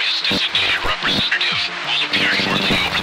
Glorious designated representative will appear shortly over